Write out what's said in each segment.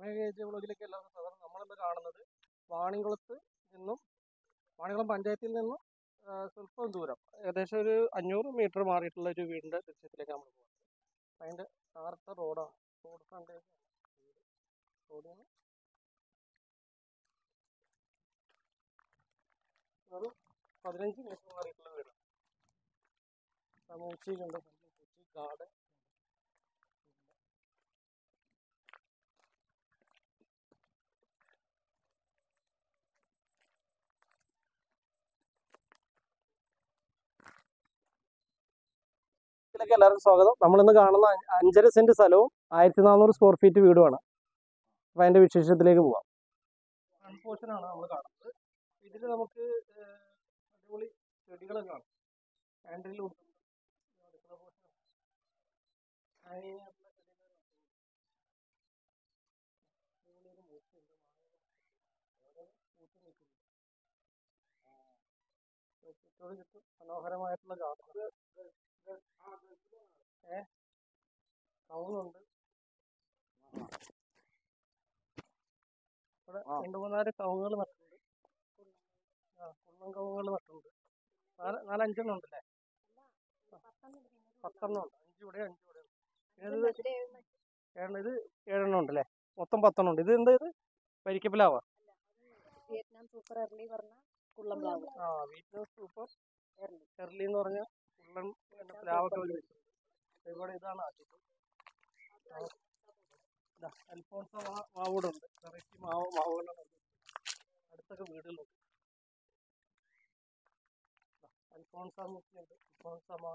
മേഘേജ് വ്ളോഗിലേക്ക് എല്ലാവർക്കും സ്വാഗതം നമ്മളിന്ന് കാണുന്നത് വാണിംകുളത്ത് നിന്നും വാണിംകുളം പഞ്ചായത്തിൽ നിന്നും സ്വല്പം ദൂരം. ഏകദേശം ഒരു അഞ്ഞൂറ് മീറ്റർ മാറിയിട്ടുള്ള ഒരു വീടിന്റെ ദൃശ്യത്തിലേക്ക് നമ്മൾ പോകുന്നത്. അതിന്റെ താർത്ത റോഡാണ് റോഡ്. ഫ്രണ്ടേജ് ഒരു പതിനഞ്ച് മീറ്റർ മാറിയിട്ടുള്ള വീടാണ്. സമൂച്ചിയിലുണ്ട് സമൂച്ചി ഗാർഡൻ. ഇതിലേക്ക് എല്ലാവർക്കും സ്വാഗതം. നമ്മൾ ഇന്ന് കാണുന്ന അഞ്ചര സെന്റ് സ്ഥലവും ആയിരത്തി നാനൂറ് സ്ക്വയർ ഫീറ്റ് വീടുമാണ്. അപ്പൊ അതിന്റെ വിശേഷത്തിലേക്ക് പോവാം. ആണ് നമ്മൾ കാണുന്നത്. നമുക്ക് മനോഹരമായിട്ടുള്ള ഗാർഡൻ. ഏ? ഇവിടെ രണ്ട് മൂന്നാൽ ആ കുന്നം നാല് നാലഞ്ചെണ്ണം ഉണ്ടല്ലേ? പത്തെണ്ണം ഉണ്ട്. അഞ്ച് ഇവിടെ അഞ്ച് ഇവിടെ. ഇത് ഏഴെണ്ണം ഇത് ഏഴെണ്ണം ഉണ്ടല്ലേ? മൊത്തം പത്തെണ്ണം ഉണ്ട്. ഇത് എന്താ ഇത്? വരിക്കപ്പിലാവാ വിയറ്റ്നാം സൂപ്പർ എർലി പറഞ്ഞ കുള്ളംപ്ലാവ് ആ വിയറ്റ്നാം സൂപ്പർ എർലി എന്ന് പറഞ്ഞ പിന്നെ പ്ലാവൊക്കെ ഒരു ഇവിടെ ഇതാണ് അൽഫോൺസ മാവൂടുണ്ട്. വെറൈറ്റി മാവ് മാവുകളുണ്ട് അടുത്തൊക്കെ വീടുകളുണ്ട്. അൽഫോൺസ മുക്കിയുണ്ട് അൽഫോൺസ മാ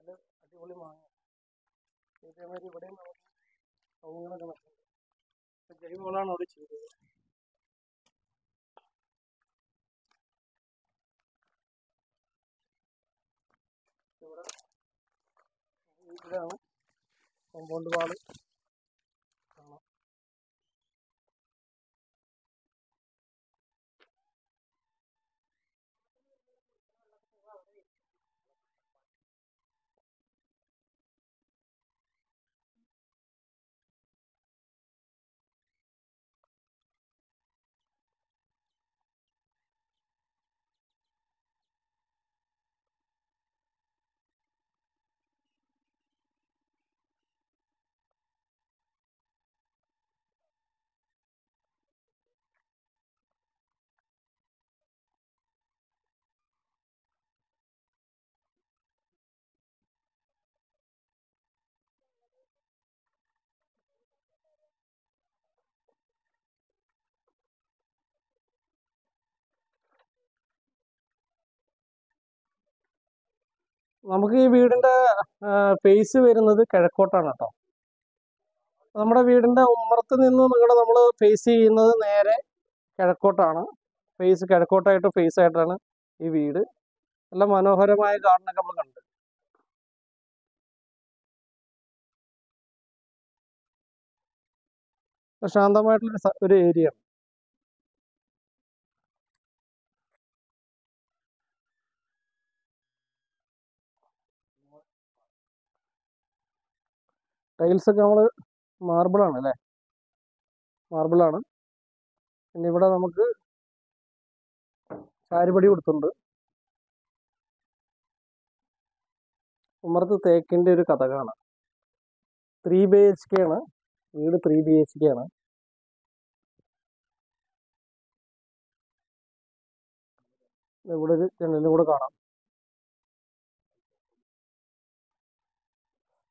അത് അടിപൊളി മാങ്ങ. ഇതേമാതിരി ഇവിടെയും നമുക്ക് സൗകര്യങ്ങളൊക്കെ നടക്കുന്നുണ്ട് ജൈവവളമാണ് അവിടെ ചെയ്തത്. ഇതാണ് കോമ്പൗണ്ട് വാൾ. നമുക്ക് ഈ വീടിന്റെ ഫേസ് വരുന്നത് കിഴക്കോട്ടാണ് കേട്ടോ നമ്മുടെ വീടിന്റെ ഉമ്മറത്ത് നിന്ന് നിങ്ങൾ നമ്മൾ ഫേസ് ചെയ്യുന്നത് നേരെ കിഴക്കോട്ടാണ്. ഫേസ് കിഴക്കോട്ടായിട്ട് ഫേസ് ആയിട്ടാണ് ഈ വീട്. നല്ല മനോഹരമായ ഗാർഡനൊക്കെ നമ്മൾ കണ്ടു. ശാന്തമായിട്ടുള്ള ഒരു ഏരിയ ടൈൽസ് ഒക്കെ നമ്മൾ മാർബിൾ ആണ് അല്ലേ? മാർബിൾ ആണ്. പിന്നെ ഇവിടെ നമുക്ക് ചാരുപടി കൊടുത്തിട്ടുണ്ട്. ഉമ്മറത്ത് തേക്കിന്റെ ഒരു കഥ കാണാം. ത്രീ ബി എച്ച് കെ ആണ്. വീട് ത്രീ ബി എച്ച് കെ ആണ്. ഇവിടെ ഒരു ജനലും കൂടെ കാണാം.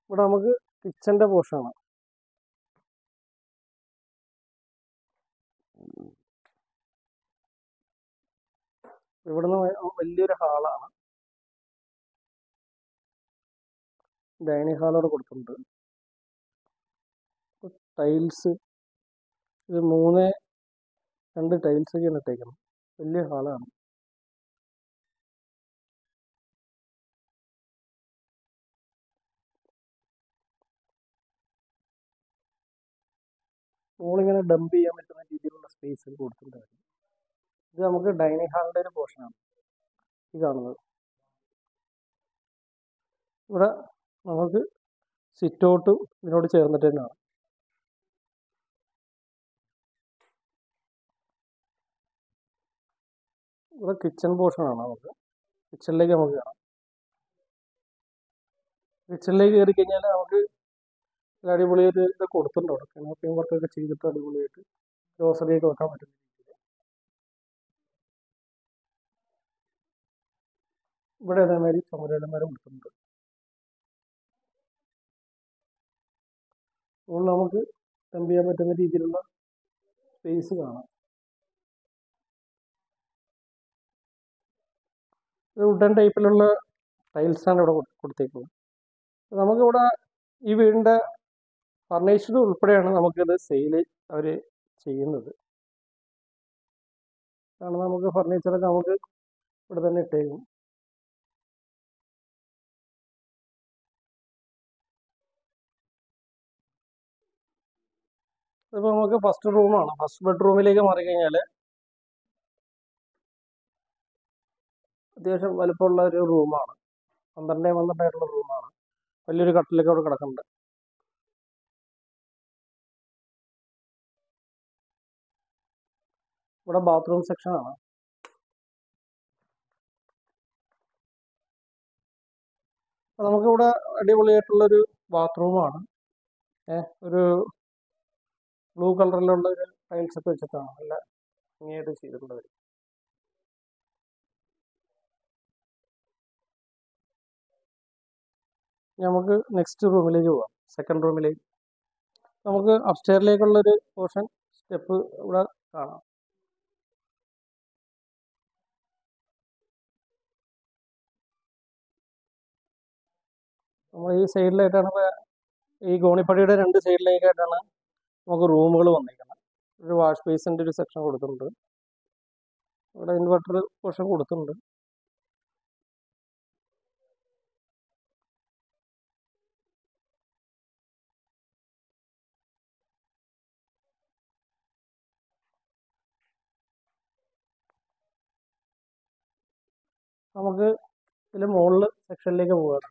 ഇവിടെ നമുക്ക് കിച്ചന്റെ പോർഷനാണ് ഇവിടുന്ന് വലിയൊരു ഹാളാണ്. ഡൈനിങ് ഹാളോട് കൊടുത്തിട്ടുണ്ട്. ടൈൽസ് ഇത് മൂന്ന് രണ്ട് ടൈൽസ് ഒക്കെയാണ് ഇട്ടേക്കുന്നത് വലിയ ഹാളാണ്. നമ്മളിങ്ങനെ ഡംപ് ചെയ്യാൻ പറ്റുന്ന രീതിയിലുള്ള സ്പേസ് കൊടുത്തിട്ട് ഇത് നമുക്ക് ഡൈനിങ് ഹാളിന്റെ ഒരു പോർഷനാണ് ഈ കാണുന്നത്. ഇവിടെ നമുക്ക് സിറ്റ് ഔട്ടും ഇതിനോട് ചേർന്നിട്ട് തന്നെയാണ് ഇവിടെ കിച്ചൺ പോർഷനാണ് നമുക്ക്. കിച്ചണിലേക്ക് നമുക്ക് കാണാം. കിച്ചണിലേക്ക് കയറി കഴിഞ്ഞാൽ നമുക്ക് അടിപൊളിയായിട്ട് ഇത് കൊടുത്തിട്ടുണ്ട് അവിടെ. കിണപ്പിയും വർക്കൊക്കെ ചെയ്തിട്ട് അടിപൊളിയായിട്ട് ഗ്രോസറിയൊക്കെ വെക്കാൻ പറ്റും ഇവിടെ അതേമാതിരി ചുമരലന്മാരും കൊടുത്തിട്ടുണ്ട്. അതുകൊണ്ട് നമുക്ക് ടെമ്പ് ചെയ്യാൻ പറ്റുന്ന രീതിയിലുള്ള സ്പേസ് കാണാം. ഇത് വുഡൻ ടൈപ്പിലുള്ള ടൈൽസാണ് ഇവിടെ കൊടു- കൊടുത്തേക്കുന്നത്. നമുക്കിവിടെ ഈ വീടിന്റെ ഫർണിച്ചർ ഉൾപ്പെടെയാണ് നമുക്കിത് സെയിൽ അവർ ചെയ്യുന്നത്. കാരണം നമുക്ക് ഫർണിച്ചറൊക്കെ നമുക്ക് ഇവിടെ തന്നെ ഇട്ടേക്കും ഇതിപ്പോൾ നമുക്ക് ഫസ്റ്റ് റൂമാണ്. ഫസ്റ്റ് ബെഡ്റൂമിലേക്ക് മാറി കഴിഞ്ഞാൽ അത്യാവശ്യം വലുപ്പമുള്ള ഒരു റൂമാണ്. പന്ത്രണ്ടേ പന്ത്രണ്ടായിട്ടുള്ള റൂമാണ്. വലിയൊരു കട്ടിലൊക്കെ അവിടെ കിടക്കുന്നുണ്ട്. ഇവിടെ ബാത്റൂം സെക്ഷനാണ് നമുക്കിവിടെ അടിപൊളിയായിട്ടുള്ളൊരു ബാത്റൂമാണ് ഒരു ബ്ലൂ കളറിലുള്ള ഒരു ടൈൽസ് ഒക്കെ വെച്ചിട്ടാണ് നല്ല ഭംഗിയായിട്ട് ചെയ്തിട്ടുള്ളത്. നമുക്ക് നെക്സ്റ്റ് റൂമിലേക്ക് പോവാം. സെക്കൻഡ് റൂമിലേക്ക് നമുക്ക് അപ്സ്റ്റെയറിലേക്കുള്ളൊരു പോർഷൻ സ്റ്റെപ്പ് ഇവിടെ കാണാം. നമ്മൾ ഈ സൈഡിലായിട്ടാണ് ഈ ഗോണിപ്പടിയുടെ രണ്ട് സൈഡിലേക്കായിട്ടാണ് നമുക്ക് റൂമുകൾ വന്നിരിക്കുന്നത്. ഒരു വാഷ് ബേസിന്റെ ഒരു സെക്ഷൻ കൊടുത്തിട്ടുണ്ട്. ഇവിടെ ഇൻവെർട്ടർ പോർഷൻ കൊടുത്തിട്ടുണ്ട്. നമുക്ക് ഇതിൽ മുകളിൽ സെക്ഷനിലേക്ക് പോകാം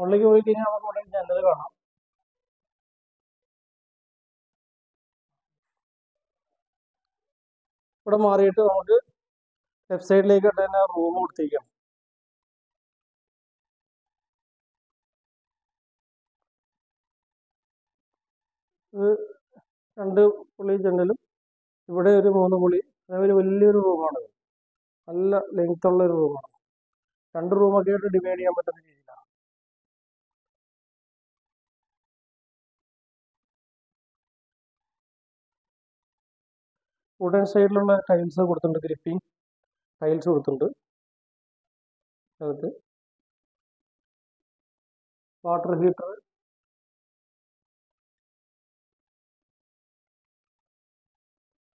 മുകളിലേക്ക് പോയി കഴിഞ്ഞാൽ നമുക്ക് ഉടനെ ജനൽ കാണാം. ഇവിടെ മാറിയിട്ട് നമുക്ക് സൈഡിലേക്ക് തന്നെ റൂം കൊടുത്തേക്കാം. രണ്ട് പുള്ളി ജനലും ഇവിടെ ഒരു മൂന്ന് പുള്ളി അതേപോലെ വലിയൊരു റൂമാണ് നല്ല ലെങ്ത് ഉള്ള ഒരു റൂമാണ് രണ്ട് റൂമൊക്കെ ആയിട്ട് ഡിവൈഡ് ചെയ്യാൻ പറ്റുന്ന രീതിയിലാണ് വുഡൻ സൈഡിലുള്ള ടൈൽസ് കൊടുത്തിട്ടുണ്ട് ഗ്രിപ്പിംഗ് ടൈൽസ് കൊടുത്തിട്ടുണ്ട്. അത് വാട്ടർ ഹീറ്റർ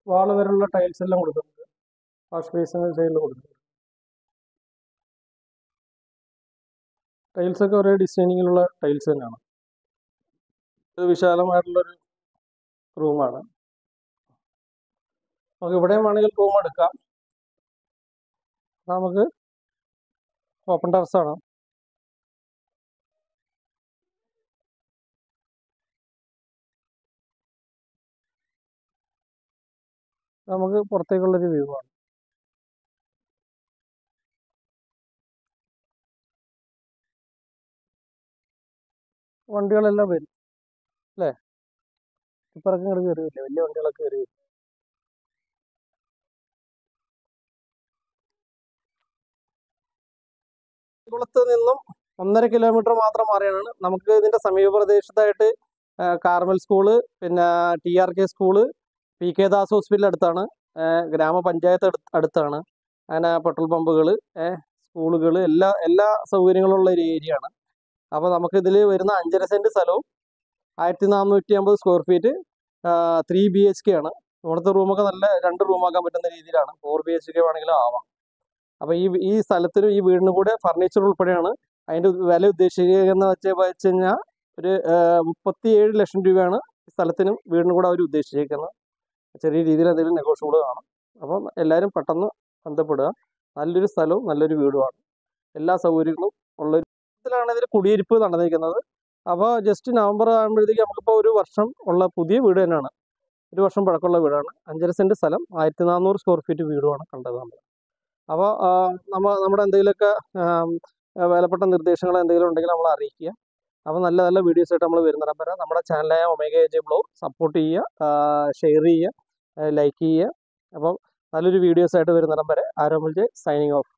വാൾ വരെയുള്ള ടൈൽസ് എല്ലാം കൊടുത്തിട്ടുണ്ട്. വാഷ് ബേസിന് സൈഡിൽ കൊടുത്തിട്ടുണ്ട്. ടൈൽസ് ഒക്കെ ഒരേ ഡിസൈനിങ്ങിലുള്ള ടൈൽസ് തന്നെയാണ്. ഇത് വിശാലമായിട്ടുള്ളൊരു റൂമാണ് നമുക്ക് ഇവിടെയും വേണമെങ്കിൽ റൂം എടുക്കാം. നമുക്ക് ഓപ്പൺ ടെറസാണ് നമുക്ക് പുറത്തേക്കുള്ളൊരു വ്യൂ ആണ്. വണ്ടികളെല്ലാം വരും അല്ലേ? ഇപ്പറക്കും ഇങ്ങോട്ട് കയറി വരില്ലേ വലിയ വണ്ടികളൊക്കെ കയറി വരും. കുളത്ത് നിന്നും ഒന്നര കിലോമീറ്റർ മാത്രം മാറിയാണ്. നമുക്ക് ഇതിന്റെ സമീപ പ്രദേശത്തായിട്ട് കാർമൽ സ്കൂൾ പിന്നെ T R K school P K Das hospital അടുത്താണ്. ഗ്രാമപഞ്ചായത്ത് അടുത്താണ്. അങ്ങനെ പെട്രോൾ പമ്പുകൾ സ്കൂളുകൾ എല്ലാ എല്ലാ സൗകര്യങ്ങളുള്ള ഒരു ഏരിയ ആണ്. അപ്പോൾ നമുക്ക് ഇതിൽ വരുന്ന അഞ്ചര സെന്റ് സ്ഥലവും ആയിരത്തി നാനൂറ്റി അമ്പത് square feet three B H K ആണ്. ഇവിടുത്തെ റൂമൊക്കെ നല്ല രണ്ട് റൂമാക്കാൻ പറ്റുന്ന രീതിയിലാണ്. ഫോർ ബി എച്ച് കെ വേണമെങ്കിലും ആവാം. അപ്പോൾ ഈ ഈ സ്ഥലത്തിനും ഈ വീടിനും കൂടെ ഫർണിച്ചർ ഉൾപ്പെടെയാണ് അതിന്റെ വില ഉദ്ദേശിക്കുന്ന വെച്ച് വെച്ച് കഴിഞ്ഞാൽ ഒരു മുപ്പത്തി ഏഴ് ലക്ഷം രൂപയാണ് സ്ഥലത്തിനും വീടിനും കൂടെ അവർ ഉദ്ദേശിച്ചേക്കുന്നത് ചെറിയ രീതിയിൽ എന്തെങ്കിലും നെഗോഷ്യബിൾ കാണും. അപ്പം എല്ലാവരും പെട്ടെന്ന് ബന്ധപ്പെടുക. നല്ലൊരു സ്ഥലവും നല്ലൊരു വീടുമാണ്. എല്ലാ സൗകര്യങ്ങളും ഉള്ള ഇതിലാണ് ഇതിൽ കുടിയിരിപ്പ് നടന്നിരിക്കുന്നത്. അപ്പോൾ ജസ്റ്റ് നവംബർ ആകുമ്പോഴത്തേക്ക് നമുക്കിപ്പോൾ ഒരു വർഷം ഉള്ള പുതിയ വീട് തന്നെയാണ്. ഒരു വർഷം പഴക്കമുള്ള വീടാണ്. അഞ്ചര സെന്റ് സ്ഥലം ആയിരത്തി നാനൂറ് സ്ക്വയർ ഫീറ്റ് വീടുമാണ് കണ്ടത് നമ്മൾ അപ്പോൾ നമ്മൾ നമ്മുടെ എന്തെങ്കിലുമൊക്കെ വിലപ്പെട്ട നിർദ്ദേശങ്ങൾ എന്തെങ്കിലും ഉണ്ടെങ്കിൽ നമ്മൾ അറിയിക്കുക. അപ്പോൾ നല്ല നല്ല വീഡിയോസ് ആയിട്ട് നമ്മൾ വരുന്നിടം വരെ. നമ്മുടെ ചാനലായ ഒമേഗ ജെ ബ്ലോഗ് സപ്പോർട്ട് ചെയ്യുക ഷെയർ ചെയ്യുക ലൈക്ക് ചെയ്യുക. അപ്പം നല്ലൊരു വീഡിയോസ് ആയിട്ട് വരുന്നിടം വരെ. ആരോമിൽ ജെ സൈനിങ് ഓഫ്